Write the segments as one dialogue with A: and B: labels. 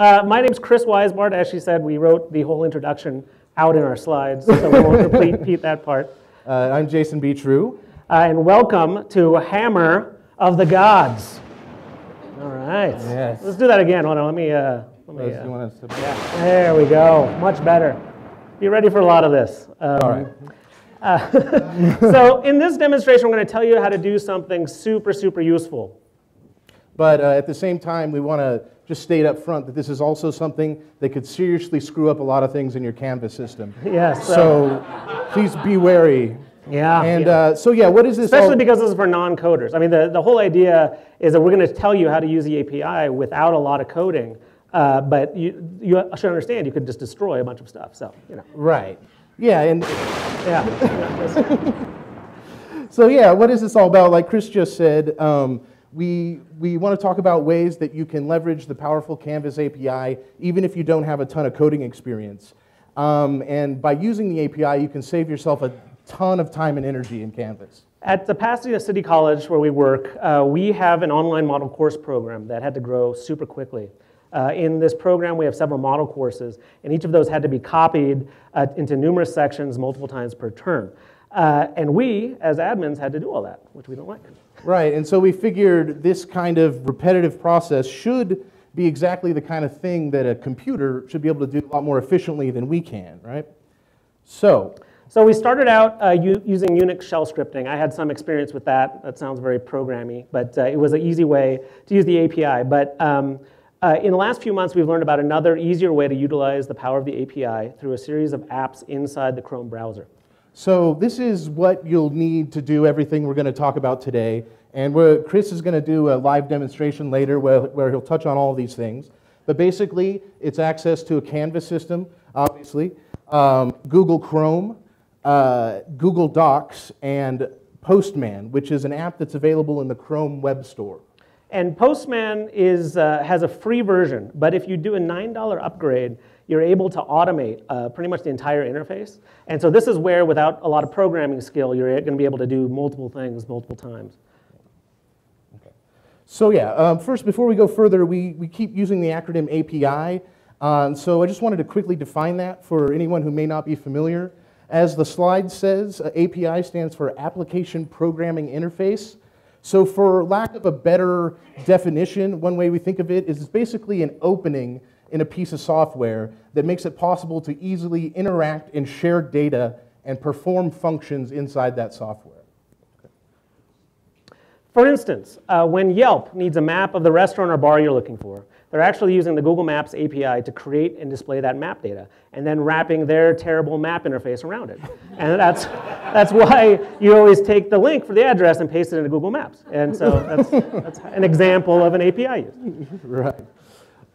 A: Uh, my name's Chris Weisbart. As she said, we wrote the whole introduction out in our slides, so we won't repeat, that part.
B: Uh, I'm Jason B. True.
A: Uh, and welcome to Hammer of the Gods. All right.
B: Yes.
A: Let's do that again. Hold on, let me. Uh, let me uh,
B: you want to-
A: yeah, there we go. Much better. Be ready for a lot of this. Um,
B: All right.
A: so in this demonstration, we're going to tell you how to do something super, super useful.
B: But uh, at the same time, we want to just state up front that this is also something that could seriously screw up a lot of things in your Canvas system.
A: Yes.
B: So please be wary.
A: yeah.
B: And
A: yeah.
B: uh, so, yeah, what is this?
A: Especially
B: all-
A: because this is for non-coders. I mean, the, the whole idea is that we're going to tell you how to use the API without a lot of coding. Uh, but you, you should understand you could just destroy a bunch of stuff. So, you know,
B: Right. Yeah, and
A: yeah.
B: so, yeah, what is this all about? Like Chris just said, um, we, we want to talk about ways that you can leverage the powerful Canvas API even if you don't have a ton of coding experience. Um, and by using the API, you can save yourself a ton of time and energy in Canvas.
A: At the Pasadena City College, where we work, uh, we have an online model course program that had to grow super quickly. Uh, in this program, we have several model courses, and each of those had to be copied uh, into numerous sections multiple times per term. Uh, and we, as admins, had to do all that, which we don't like.
B: Right, and so we figured this kind of repetitive process should be exactly the kind of thing that a computer should be able to do a lot more efficiently than we can, right? So,
A: So we started out uh, using Unix shell scripting. I had some experience with that. That sounds very programmy, but uh, it was an easy way to use the API. But um, uh, in the last few months, we've learned about another easier way to utilize the power of the API through a series of apps inside the Chrome browser.
B: So this is what you'll need to do everything we're going to talk about today. And Chris is going to do a live demonstration later where, where he'll touch on all these things. But basically, it's access to a Canvas system, obviously, um, Google Chrome, uh, Google Docs, and Postman, which is an app that's available in the Chrome Web Store.
A: And Postman is, uh, has a free version, but if you do a $9 upgrade, you're able to automate uh, pretty much the entire interface. And so this is where, without a lot of programming skill, you're going to be able to do multiple things multiple times.
B: So yeah, um, first, before we go further, we, we keep using the acronym API. Um, so I just wanted to quickly define that for anyone who may not be familiar. As the slide says, uh, API stands for Application Programming Interface. So for lack of a better definition, one way we think of it is it's basically an opening in a piece of software that makes it possible to easily interact and share data and perform functions inside that software.
A: For instance, uh, when Yelp needs a map of the restaurant or bar you're looking for, they're actually using the Google Maps API to create and display that map data, and then wrapping their terrible map interface around it. And that's, that's why you always take the link for the address and paste it into Google Maps. And so that's, that's an example of an API use.
B: Right.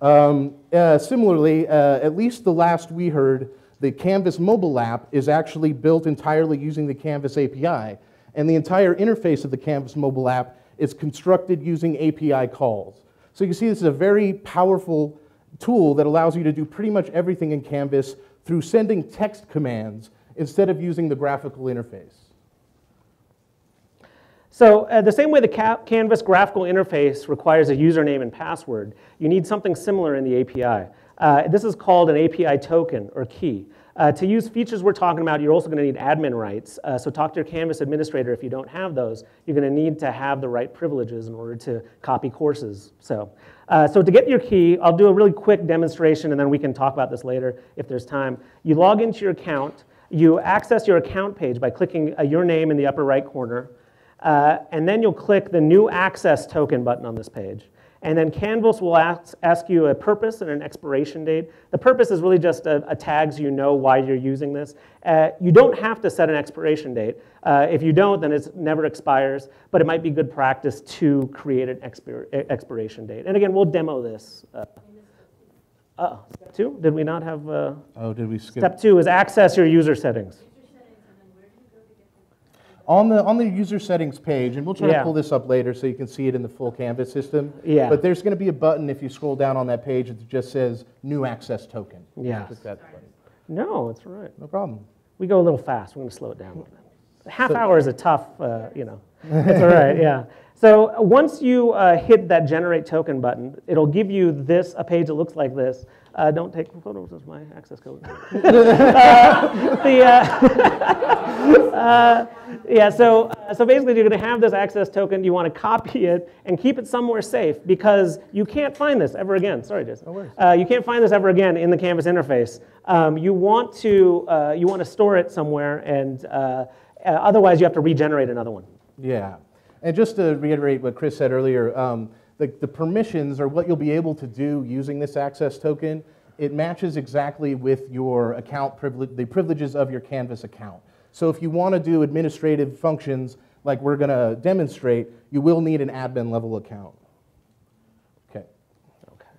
B: Um, uh, similarly, uh, at least the last we heard, the Canvas mobile app is actually built entirely using the Canvas API. And the entire interface of the Canvas mobile app is constructed using API calls. So you see this is a very powerful tool that allows you to do pretty much everything in Canvas through sending text commands instead of using the graphical interface.
A: So uh, the same way the Ca- Canvas graphical interface requires a username and password, you need something similar in the API. Uh, this is called an API token or key. Uh, to use features we're talking about, you're also going to need admin rights. Uh, so talk to your Canvas administrator if you don't have those. You're going to need to have the right privileges in order to copy courses. So, uh, so to get your key, I'll do a really quick demonstration and then we can talk about this later if there's time. You log into your account. You access your account page by clicking uh, your name in the upper right corner. Uh, and then you'll click the new access token button on this page. And then Canvas will ask, ask you a purpose and an expiration date. The purpose is really just a, a tag so you know why you're using this. Uh, you don't have to set an expiration date. Uh, if you don't, then it never expires, but it might be good practice to create an expir expiration date. And again, we'll demo this. Uh, uh, step two, did we not have? Uh,
B: Oh, did we skip?
A: step two is access your user settings.
B: On the, on the user settings page, and we'll try
A: Yeah.
B: to pull this up later so you can see it in the full Canvas system.
A: Yeah.
B: But there's going to be a button if you scroll down on that page that just says New Access Token.
A: Yes.
B: Click that button.
A: No, it's all right.
B: No problem.
A: We go a little fast. We're going to slow it down a little bit. Half hour is a tough, uh, you know. It's all right, yeah. So uh, once you uh, hit that generate token button, it'll give you this, a page that looks like this. Uh, don't take photos of my access code. uh, the, uh, yeah, so, uh, so basically you're going to have this access token. You want to copy it and keep it somewhere safe because you can't find this ever again. Sorry, Jason.
B: No
A: you can't find this ever again in the Canvas interface. Um, you, want to, you want to store it somewhere, and otherwise you have to regenerate another one.
B: Yeah. And just to reiterate what Chris said earlier, um, the, the permissions are what you'll be able to do using this access token. It matches exactly with your account privilege, the privileges of your Canvas account. So if you want to do administrative functions like we're going to demonstrate, you will need an admin level account. Okay.
A: Okay.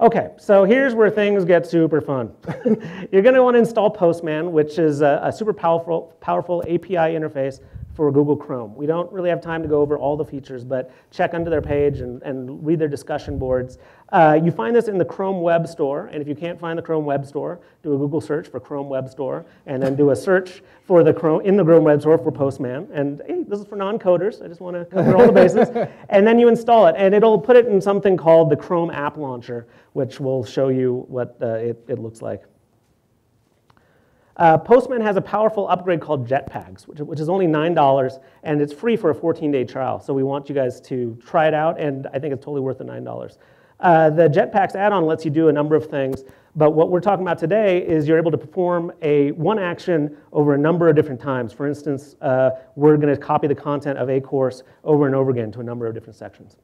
A: Okay, so here's where things get super fun. You're going to want to install Postman, which is a, a super powerful, powerful API interface for Google Chrome. We don't really have time to go over all the features, but check under their page and, and read their discussion boards. Uh, you find this in the Chrome Web Store, and if you can't find the Chrome Web Store, do a Google search for Chrome Web Store, and then do a search for the Chrome, in the Chrome Web Store for Postman. And hey, this is for non-coders. I just want to cover all the bases. and then you install it, and it'll put it in something called the Chrome App Launcher, which will show you what uh, it, it looks like. Uh, Postman has a powerful upgrade called Jetpacks, which, which is only $9, and it's free for a 14-day trial. So we want you guys to try it out, and I think it's totally worth the $9. Uh, the Jetpacks add-on lets you do a number of things, but what we're talking about today is you're able to perform a one action over a number of different times. For instance, uh, we're going to copy the content of a course over and over again to a number of different sections.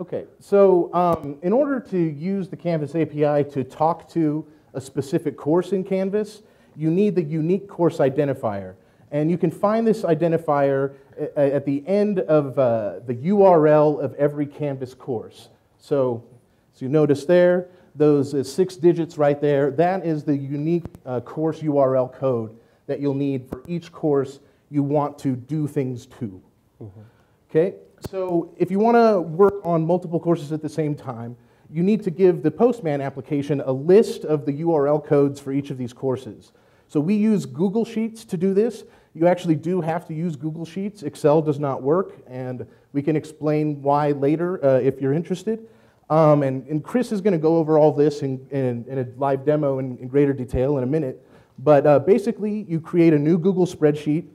B: Okay, so um, in order to use the Canvas API to talk to a specific course in Canvas, you need the unique course identifier. And you can find this identifier at the end of uh, the URL of every Canvas course. So, so you notice there, those uh, six digits right there, that is the unique uh, course URL code that you'll need for each course you want to do things to. Mm -hmm. Okay, so if you want to work on multiple courses at the same time, you need to give the Postman application a list of the URL codes for each of these courses. So we use Google Sheets to do this. You actually do have to use Google Sheets. Excel does not work, and we can explain why later uh, if you're interested. Um, and, and, Chris is going to go over all this in, in, in a live demo in, in, greater detail in a minute. But uh, basically, you create a new Google spreadsheet.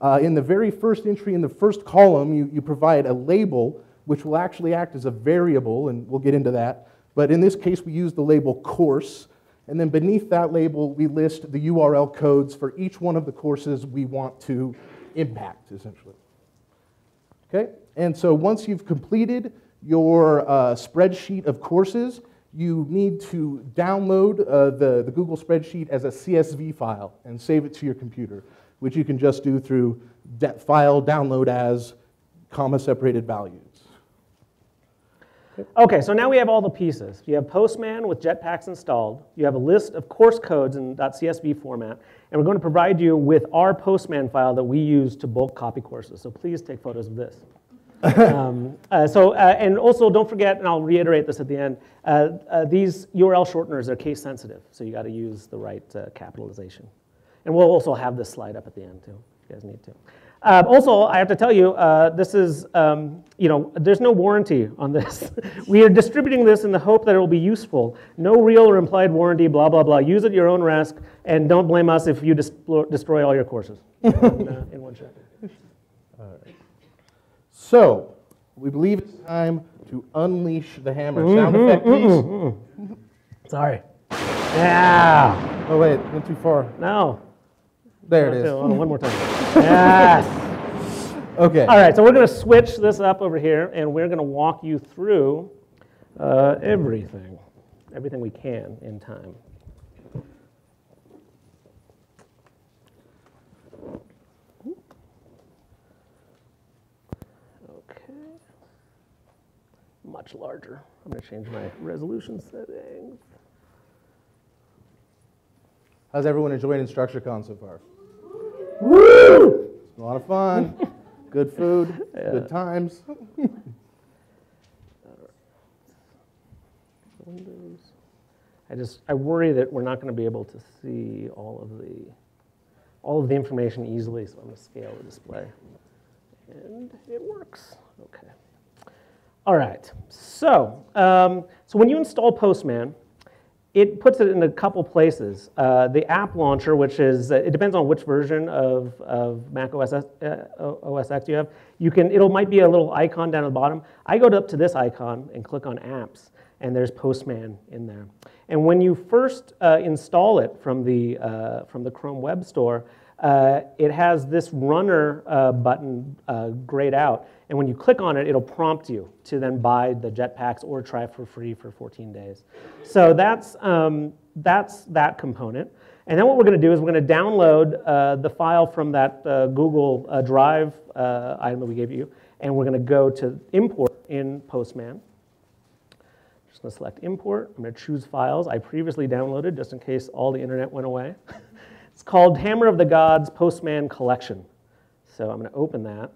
B: Uh, in the very first entry, in the first column, you, you provide a label which will actually act as a variable, and we'll get into that. But in this case, we use the label course, and then beneath that label, we list the URL codes for each one of the courses we want to impact, essentially. Okay? And so once you've completed your uh, spreadsheet of courses, you need to download uh, the, the Google spreadsheet as a CSV file and save it to your computer, which you can just do through file download as comma separated values.
A: Okay, so now we have all the pieces. You have Postman with Jetpacks installed. You have a list of course codes in .csv format. And we're going to provide you with our Postman file that we use to bulk copy courses. So please take photos of this. um, uh, so, uh, and also don't forget, and I'll reiterate this at the end, uh, uh these URL shorteners are case sensitive. So you got to use the right uh, capitalization. And we'll also have this slide up at the end too, if you guys need to. Uh, also, I have to tell you, uh, this is, um, you know, there's no warranty on this. we are distributing this in the hope that it will be useful. No real or implied warranty, blah, blah, blah. Use it at your own risk, and don't blame us if you destroy all your courses in, uh, in one shot.
B: All right. So, we believe it's time to unleash the hammer. Mm -hmm, Sound effect, please. Mm -hmm.
A: Sorry. Yeah.
B: Oh, wait, went too far.
A: No.
B: There it is.
A: Oh, one more time. yes.
B: Okay.
A: All right, so we're going to switch this up over here, and we're going to walk you through uh, everything, everything we can in time. Okay. Much larger. I'm going to change my resolution settings.
B: How's everyone enjoying InstructureCon so far? Woo! A lot of fun. good food. Yeah. Good times.
A: Windows. I just I worry that we're not going to be able to see all of the all of the information easily, so I'm going to scale the display. And it works. Okay. All right. So, um, so when you install Postman, it puts it in a couple places. Uh, the app launcher, which is, it depends on which version of, of Mac OS, uh, OS X you have. You can, it'll might be a little icon down at the bottom. I go up to this icon and click on apps, and there's Postman in there. And when you first uh, install it from the, uh, from the Chrome Web Store, uh, it has this runner uh, button uh, grayed out. And when you click on it, it'll prompt you to then buy the jetpacks or try for free for 14 days. So that's, um, that's that component. And then what we're going to do is we're going to download uh, the file from that uh, Google uh, Drive item that we gave you, and we're going to go to import in Postman. Just going to select import. I'm going to choose files I previously downloaded just in case all the internet went away. It's called Hammer of the Gods Postman Collection. So I'm going to open that.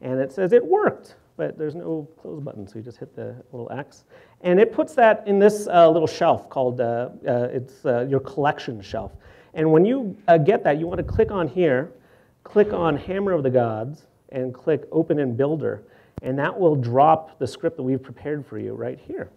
A: And it says it worked, but there's no close button, so you just hit the little X. And it puts that in this uh, little shelf called, uh, uh, it's uh, your collection shelf. And when you uh, get that, you want to click on here, click on Hammer of the Gods, and click Open in Builder. And that will drop the script that we've prepared for you right here.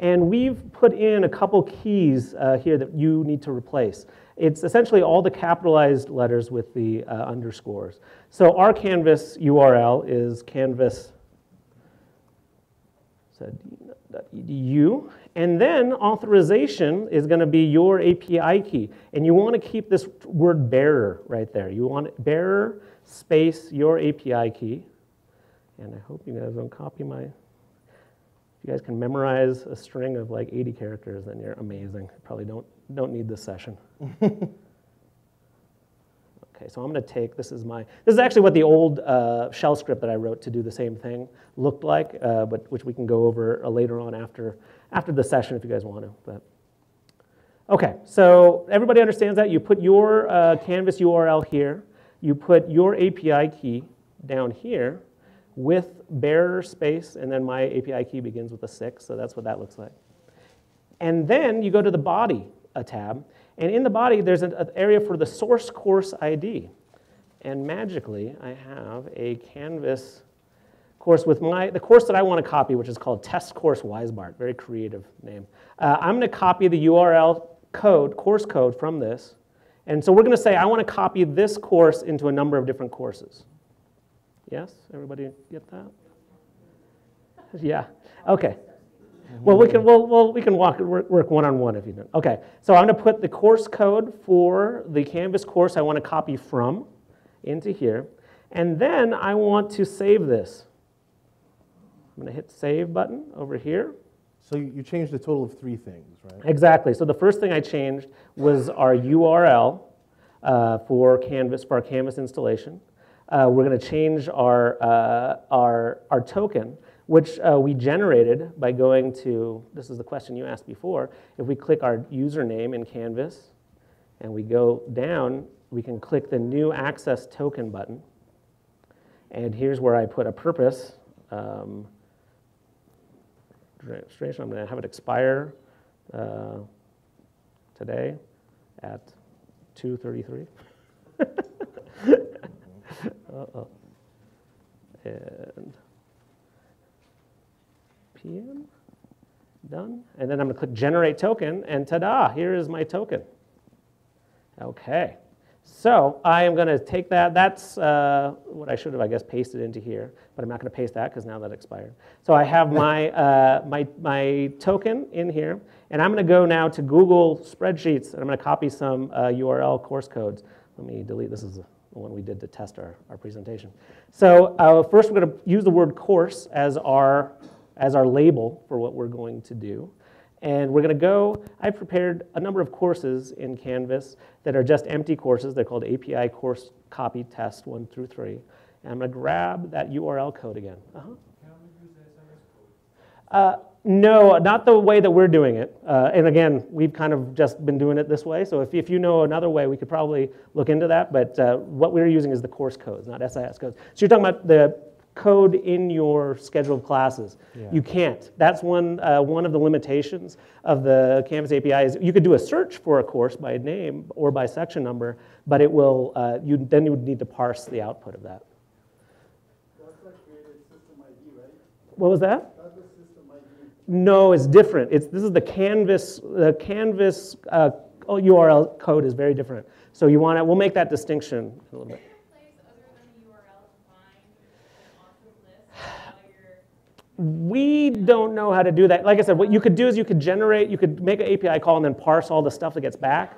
A: And we've put in a couple keys uh, here that you need to replace. It's essentially all the capitalized letters with the uh, underscores. So our Canvas URL is canvas.edu, and then authorization is going to be your API key. And you want to keep this word bearer right there. You want bearer space your API key. And I hope you guys don't copy my if you guys can memorize a string of like 80 characters, then you're amazing. Probably don't, don't need this session. okay, so I'm going to take, this is my, this is actually what the old uh, shell script that I wrote to do the same thing looked like, uh, but which we can go over uh, later on after, after the session if you guys want to. But. Okay, so everybody understands that. You put your uh, Canvas URL here. You put your API key down here with bearer space, and then my API key begins with a six, so that's what that looks like. And then you go to the body a tab, and in the body there's an, area for the source course ID. And magically, I have a Canvas course with my, the course that I want to copy, which is called Test Course Weisbart, very creative name. Uh, I'm going to copy the URL code, course code from this. And so we're going to say, I want to copy this course into a number of different courses. Yes? Everybody get that? Yeah. Okay. Well, we can, well, well, we can walk, work one on one if you don't. Okay, so I'm going to put the course code for the Canvas course I want to copy from into here. And then I want to save this. I'm going to hit save button over here.
B: So you changed a total of three things, right?
A: Exactly. So the first thing I changed was our URL uh, for Canvas, for our Canvas installation. Uh, we're going to change our, uh, our, our token, which uh, we generated by going to, this is the question you asked before, if we click our username in Canvas and we go down, we can click the new access token button. And here's where I put a purpose. Um, registration, I'm to have it expire uh, today at 2.33. Uh-oh. And PM, done. And then I'm gonna click generate token, and ta-da, here is my token. Okay, so I am gonna take that, that's uh, what I should have, I guess, pasted into here, but I'm not gonna paste that because now that expired. So I have my, uh, my, my token in here, and I'm gonna go now to Google Spreadsheets, and I'm gonna copy some uh, URL course codes. Let me delete, this is the one we did to test our, our presentation. So uh, first we're going to use the word course as our, as our label for what we're going to do. And we're going to go, I've prepared a number of courses in Canvas that are just empty courses. They're called API course copy test one through three. And I'm going to grab that URL code again. SMS code? Uh, no, not the way that we're doing it. Uh, and again, we've kind of just been doing it this way. So if, if you know another way, we could probably look into that. But uh, what we're using is the course codes, not SIS codes. So you're talking about the code in your scheduled classes. Yeah. You can't. That's one, uh, one of the limitations of the Canvas API is you could do a search for a course by name or by section number, but it will, uh, you, then you would need to parse the output of that. What was that? No, it's different. It's, this is the Canvas, the Canvas uh, URL code is very different. So you want to, we'll make that distinction a little bit. We don't know how to do that. Like I said, what you could do is you could generate, you could make an API call and then parse all the stuff that gets back.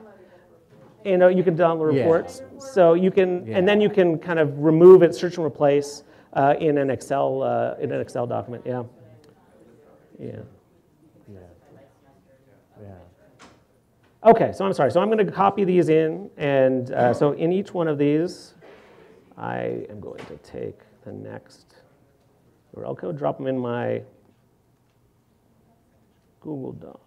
A: You know, you can download
B: Yeah.
A: reports. So you can,
B: Yeah.
A: and then you can kind of remove it, search and replace uh, in an Excel, uh, in an Excel document. Yeah. Yeah.
B: Yeah. Yeah.
A: Okay, so I'm sorry. So I'm going to copy these in, and uh, so in each one of these, I am going to take the next URL code, drop them in my Google Doc.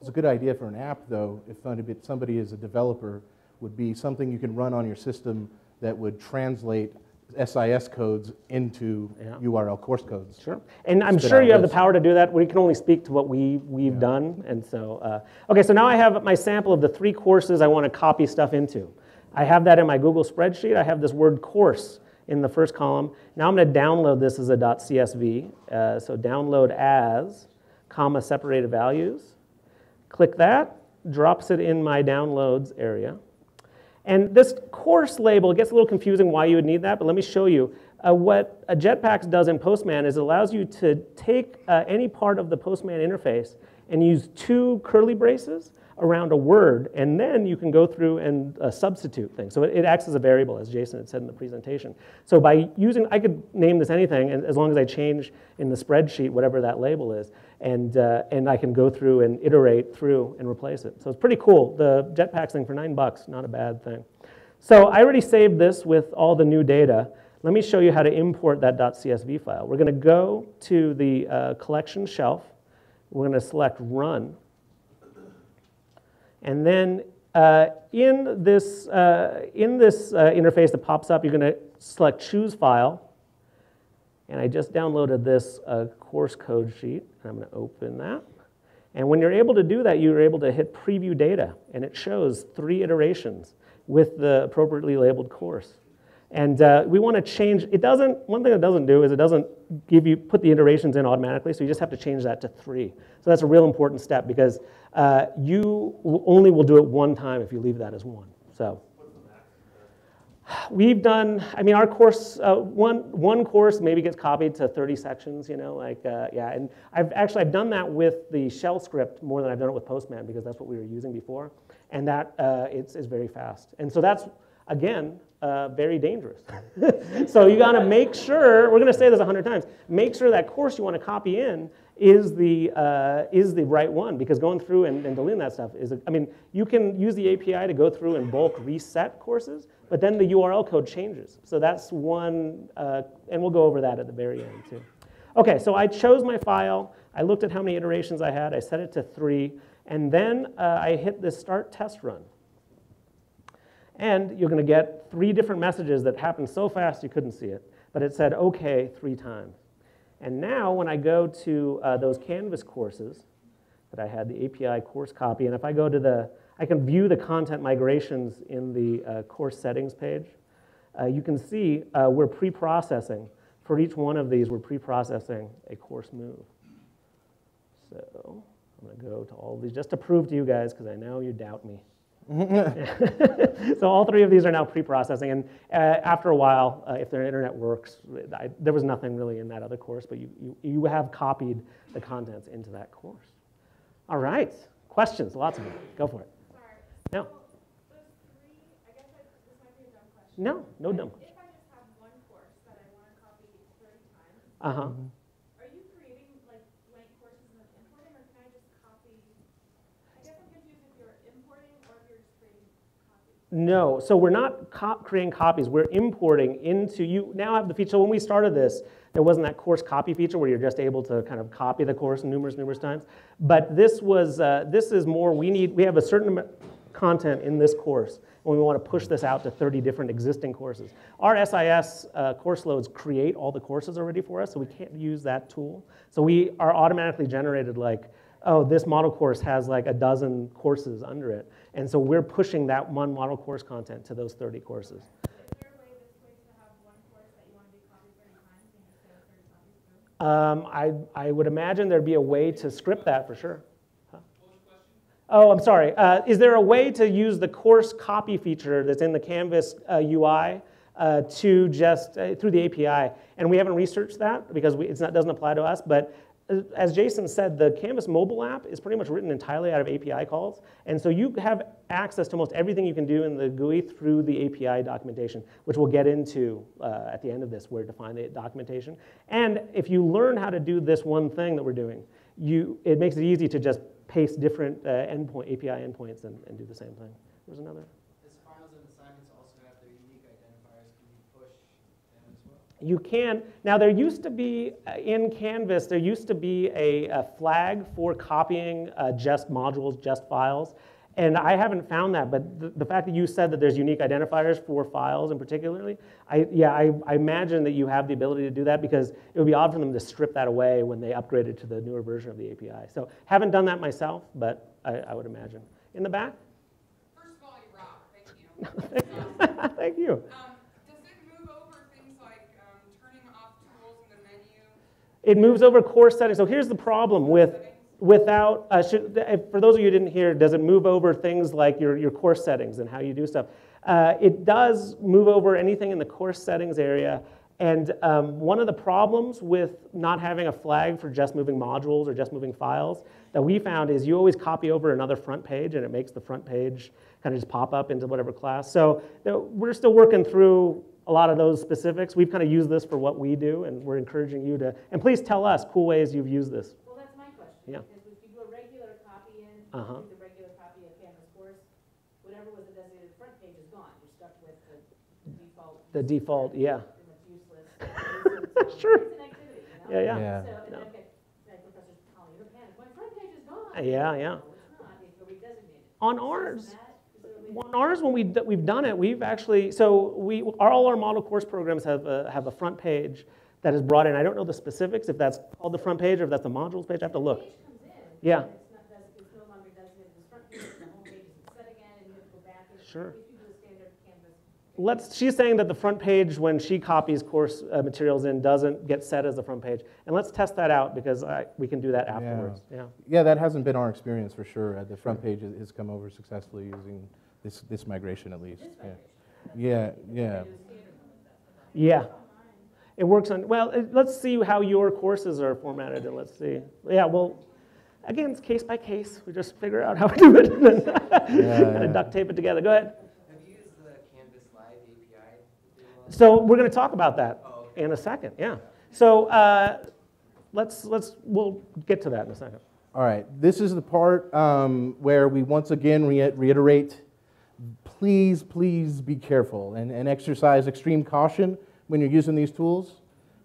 B: It's a good idea for an app, though, if somebody- somebody is a developer, would be something you can run on your system that would translate SIS codes into
A: Yeah.
B: URL course codes.
A: Sure. And I'm sure you have the power to do that. We can only speak to what we, we've
B: Yeah.
A: done. And so, uh, okay, so now I have my sample of the three courses I want to copy stuff into. I have that in my Google spreadsheet. I have this word course in the first column. Now I'm going to download this as a .csv. Uh, so download as, comma, separated values. Click that, drops it in my downloads area. And this course label, gets a little confusing why you would need that, but let me show you. Uh, what a Jetpacks does in Postman is it allows you to take uh, any part of the Postman interface and use two curly braces around a word, and then you can go through and uh, substitute things. So it, it acts as a variable, as Jason had said in the presentation. So by using, I could name this anything, and as long as I change in the spreadsheet whatever that label is, and, uh, and I can go through and iterate through and replace it. So it's pretty cool. The Jetpacks thing for nine bucks, not a bad thing. So I already saved this with all the new data. Let me show you how to import that .csv file. We're going to go to the uh, collection shelf. We're going to select Run. And then uh, in this, uh, in this uh, interface that pops up, you're going to select Choose File. And I just downloaded this uh, course code sheet, and I'm going to open that. And when you're able to do that, you're able to hit Preview Data, and it shows three iterations with the appropriately labeled course. And uh, we want to change, it doesn't, one thing it doesn't do is it doesn't give you, put the iterations in automatically, so you just have to change that to three. So that's a real important step because uh, you only will do it one time if you leave that as one. So we've done, I mean, our course, uh, one, one course maybe gets copied to 30 sections, you know, like, uh, yeah. And I've actually, I've done that with the shell script more than I've done it with Postman because that's what we were using before. And that uh, it's, is very fast. And so that's, again, uh, very dangerous. so you gotta make sure, we're gonna say this a hundred times, make sure that course you wanna copy in is the, uh, is the right one because going through and, and deleting that stuff is, a, I mean, you can use the API to go through and bulk reset courses, but then the URL code changes. So that's one, uh, and we'll go over that at the very end too. Okay, so I chose my file, I looked at how many iterations I had, I set it to three, and then uh, I hit the start test run. And you're going to get three different messages that happened so fast you couldn't see it, but it said OK three times. And now when I go to uh, those Canvas courses that I had, the API course copy, and if I go to the, I can view the content migrations in the uh, course settings page. Uh, you can see uh, we're pre-processing. For each one of these, we're pre-processing a course move. So I'm going to go to all these just to prove to you guys, because I know you doubt me. so all three of these are now pre-processing, and uh, after a while, uh, if their internet works, I, there was nothing really in that other course, but you, you, you have copied the contents into that course. All right, questions, lots of them. Go for it.
C: Sorry.
A: No,
C: three, I guess I, this might be a dumb question.
A: no, no dumb.
C: If I just have one course that I want to copy 30 times,
A: Uh huh.
C: are you creating like blank courses and then importing, or can I just copy? I guess I'm confused if you're importing or if you're just creating copies.
A: No, so we're not co- creating copies. We're importing into you now have the feature. So when we started this, there wasn't that course copy feature where you're just able to kind of copy the course numerous, numerous times. But this was uh, this is more. We need we have a certain content in this course, and we want to push this out to 30 different existing courses. Our SIS uh, course loads create all the courses already for us, so we can't use that tool. So we are automatically generated like oh, this model course has like a dozen courses under it. And so we're pushing that one model course content to those 30 courses. Um, I, I would imagine there'd be a way to script that for sure. Huh? Oh, I'm sorry. Uh, is there a way to use the course copy feature that's in the Canvas uh, UI uh, to just uh, through the API? And we haven't researched that because we, it doesn't apply to us, but as Jason said, the Canvas mobile app is pretty much written entirely out of API calls. And so you have access to almost everything you can do in the GUI through the API documentation, which we'll get into uh, at the end of this, where to find the documentation. And if you learn how to do this one thing that we're doing, you, it makes it easy to just paste different uh, endpoint, API endpoints and, and do the same thing. There's another.
D: And assignments also have their unique identifiers? Can you push them as well?
A: You can. Now, there used to be uh, in Canvas, there used to be a, a flag for copying uh, just modules, just files. And I haven't found that, but the, the, fact that you said that there's unique identifiers for files in particularly, I, yeah, I, I, imagine that you have the ability to do that because it would be odd for them to strip that away when they upgraded to the newer version of the API. So haven't done that myself, but I, I would imagine. In the back?
E: First of all, you rock. Thank you.
A: Thank you.
E: Um, does it move over things like um, turning off tools in the menu?
A: It moves over course settings. So here's the problem with without, uh, should, for those of you who didn't hear, does it move over things like your, your course settings and how you do stuff? Uh, it does move over anything in the course settings area. And um, one of the problems with not having a flag for just moving modules or just moving files that we found is you always copy over another front page and it makes the front page kind of just pop up into whatever class. So we're still working through a lot of those specifics. We've kind of used this for what we do and we're encouraging you to, and please tell us cool ways you've used this.
F: Well, that's my question.
A: Yeah.
F: Because if you do a regular copy in,
A: Uh-huh.
F: the regular copy of Canvas course, whatever was the designated front page is gone. You're stuck with the default.
A: The default, yeah.
F: Pretty much useless. It is,
A: Sure.
F: It's an activity, you know?
A: Yeah, yeah.
B: Yeah.
F: So, and
A: No.
F: then I've like Professor Collins, my front page is gone.
A: Yeah, yeah.
F: No, it's not, it's redesignated.
A: On ours,
F: that-
A: on ours, when we, we've done it, we've actually, so we, our- all our model course programs have a, have a front page that is brought in. I don't know the specifics, if that's called the front page or if that's the modules page, I have to look.
F: Page comes in.
A: Yeah.
F: It's not, des- it's no longer designated front page, the home page is set again, and you have to go back. and-
A: Sure.
F: If you do a standard Canvas.
A: Let's, she's saying that the front page, when she copies course uh, materials in, doesn't get set as the front page. And let's test that out because I, we can do that afterwards. Yeah.
B: Yeah, that hasn't been our experience for sure. Uh, The front page has- has come over successfully using this, this migration at least. Yeah, yeah. yeah.
A: Yeah. It works on, well, it- let's see how your courses are formatted and let's see. Yeah, well, again, it's case by case. We just figure out how to do it and then kind
B: yeah.
A: duct tape it together. Go ahead.
D: Have you used the Canvas Live API? to do all that?
A: So we're going to talk about that
D: Oh, okay.
A: in a second. Yeah. So uh, let's, let's, we'll get to that in a second.
B: All right, this is the part um, where we once again re- reiterate please, please be careful and, and exercise extreme caution when you're using these tools.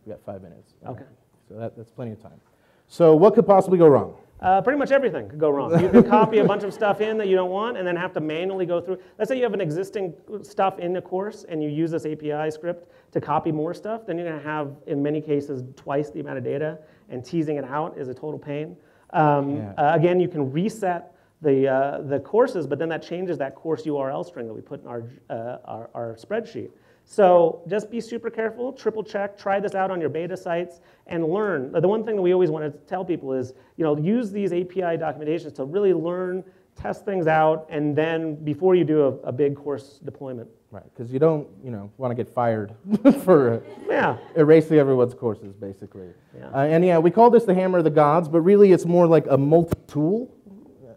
B: We got five minutes.
A: Okay.
B: right, So that, that's plenty of time. So, what could possibly go wrong?
A: Uh, pretty much everything could go wrong. You can copy a bunch of stuff in that you don't want and then have to manually go through. Let's say you have an existing stuff in the course and you use this API script to copy more stuff, then you're going to have, in many cases, twice the amount of data, and teasing it out is a total pain. Um,
B: Yeah.
A: uh, again, you can reset the, uh, the courses, but then that changes that course URL string that we put in our, uh, our, our spreadsheet. So just be super careful, triple check, try this out on your beta sites, and learn. The one thing that we always want to tell people is, you know, use these API documentations to really learn, test things out, and then before you do a, a big course deployment.
B: Right, because you don't, you know, want to get fired for
A: Yeah,
B: erasing everyone's courses, basically.
A: Yeah.
B: Uh, and yeah, we call this the hammer of the gods, but really it's more like a multi-tool. What do you say?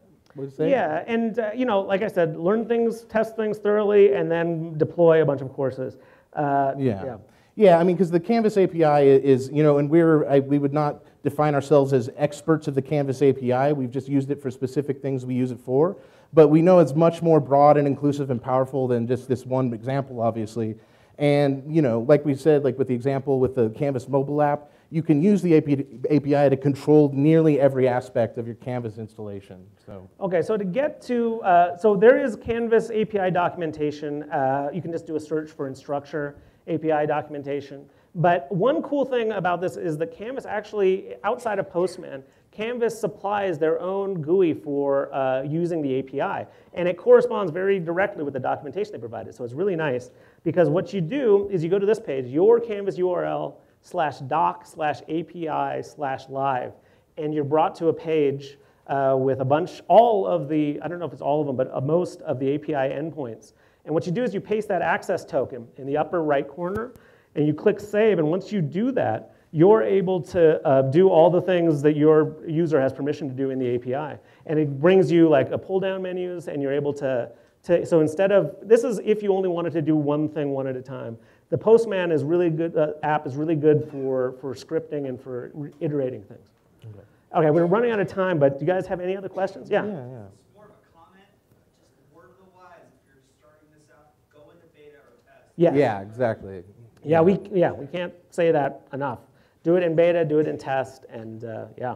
A: Yeah, and uh, you know, like I said, learn things, test things thoroughly, and then deploy a bunch of courses. Uh,
B: Yeah. Yeah, I mean, because the Canvas API is, you know, and we're, I, we would not define ourselves as experts of the Canvas API. We've just used it for specific things we use it for. But we know it's much more broad and inclusive and powerful than just this one example, obviously. And, you know, like we said, like with the example with the Canvas mobile app, you can use the API to control nearly every aspect of your Canvas installation. So,
A: Okay, so to get to, uh, so there is Canvas API documentation. Uh, you can just do a search for Instructure API documentation. But one cool thing about this is that Canvas actually, outside of Postman, Canvas supplies their own GUI for uh, using the API. And it corresponds very directly with the documentation they provided. So it's really nice because what you do is you go to this page, your Canvas URL slash doc slash API slash live, and you're brought to a page uh, with a bunch, all of the, I don't know if it's all of them, but uh, most of the API endpoints. And what you do is you paste that access token in the upper right corner, and you click save, and once you do that, you're able to uh, do all the things that your user has permission to do in the API. And it brings you like a pull down menus, and you're able to, to so instead of, this is if you only wanted to do one thing one at a time. The Postman is really good, uh, app is really good for, for scripting and for iterating things. Okay, we're running out of time, but do you guys have any other questions? Yeah.
B: Yeah, yeah.
D: It's more of a comment, just word of the wise, if you're starting this out, go into beta or test.
A: Yes.
G: Yeah, exactly.
A: Yeah, we, yeah, we can't say that enough. Do it in beta, do it in test, and uh, yeah.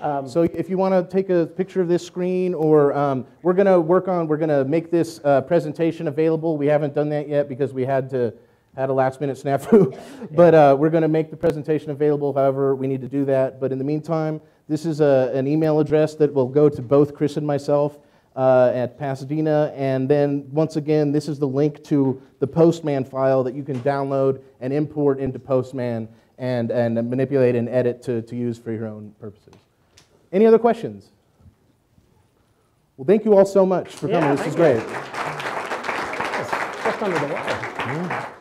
A: Um,
B: So if you want to take a picture of this screen, or um, we're going to work on, we're going to make this uh, presentation available. We haven't done that yet because we had to had a last minute snafu, but uh, we're going to make the presentation available. However, we need to do that. But in the meantime, this is a, an email address that will go to both Chris and myself uh, at Pasadena, and then once again, this is the link to the Postman file that you can download and import into Postman and, and manipulate and edit to, to use for your own purposes. Any other questions? Well, thank you all so much for coming.
A: Yeah,
B: this is great.
A: just under the wire.